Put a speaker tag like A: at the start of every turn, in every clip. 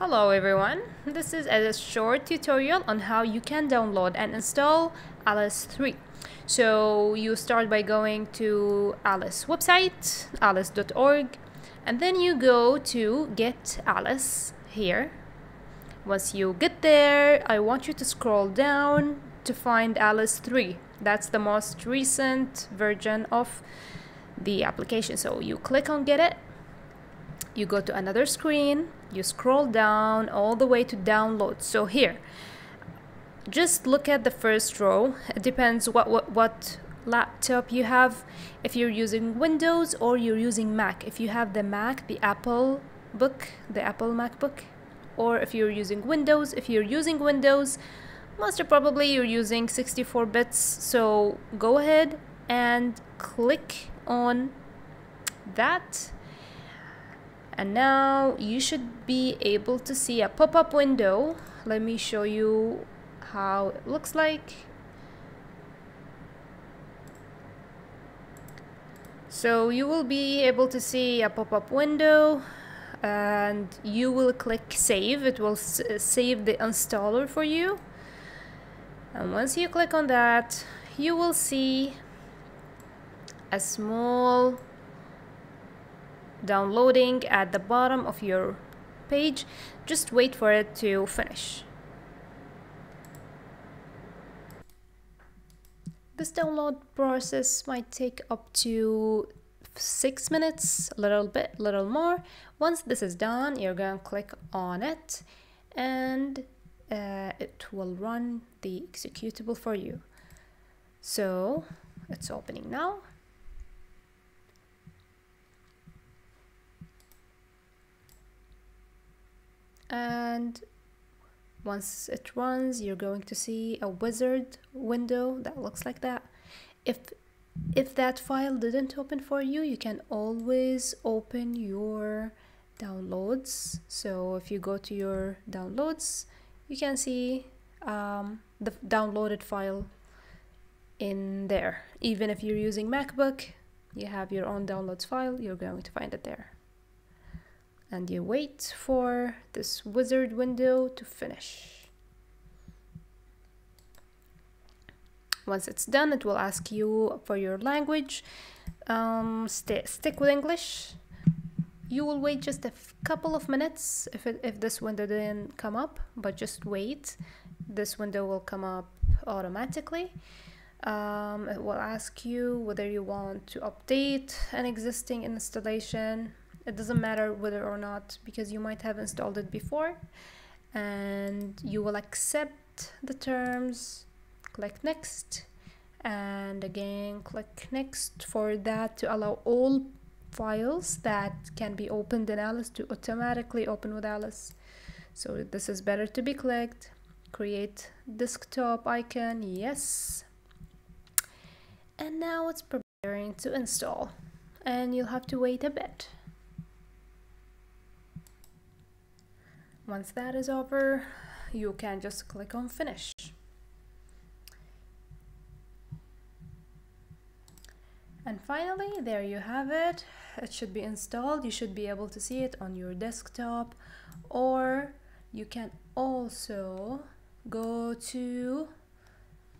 A: Hello everyone, this is a short tutorial on how you can download and install Alice 3. So you start by going to Alice website, alice.org, and then you go to get Alice here. Once you get there, I want you to scroll down to find Alice 3. That's the most recent version of the application. So you click on get it you go to another screen you scroll down all the way to download. So here just look at the first row. It depends what what, what laptop you have. If you're using Windows or you're using Mac. If you have the Mac the Apple book the Apple MacBook. Or if you're using Windows if you're using Windows most probably you're using 64 bits. So go ahead and click on that and now you should be able to see a pop-up window. Let me show you how it looks like. So you will be able to see a pop-up window and you will click save. It will uh, save the installer for you. And once you click on that you will see a small downloading at the bottom of your page. Just wait for it to finish. This download process might take up to six minutes a little bit a little more. Once this is done you're going to click on it and uh, it will run the executable for you. So it's opening now and once it runs you're going to see a wizard window that looks like that. If if that file didn't open for you you can always open your downloads. So if you go to your downloads you can see um, the downloaded file in there. Even if you're using macbook you have your own downloads file you're going to find it there and you wait for this wizard window to finish. Once it's done, it will ask you for your language. Um, st stick with English. You will wait just a couple of minutes if, it, if this window didn't come up, but just wait. This window will come up automatically. Um, it will ask you whether you want to update an existing installation it doesn't matter whether or not because you might have installed it before and you will accept the terms click next and again click next for that to allow all files that can be opened in Alice to automatically open with Alice. So this is better to be clicked. Create desktop icon yes. And now it's preparing to install. And you'll have to wait a bit Once that is over, you can just click on finish. And finally, there you have it. It should be installed. You should be able to see it on your desktop or you can also go to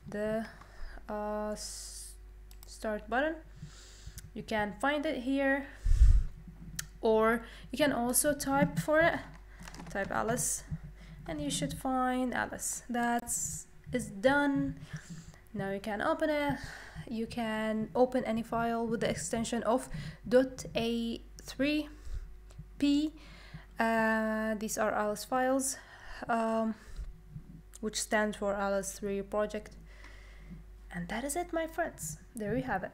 A: the uh, start button. You can find it here or you can also type for it type Alice and you should find Alice. That's is done. Now you can open it. You can open any file with the extension of .a3p uh, these are Alice files um, which stand for Alice 3 project. And that is it my friends. There you have it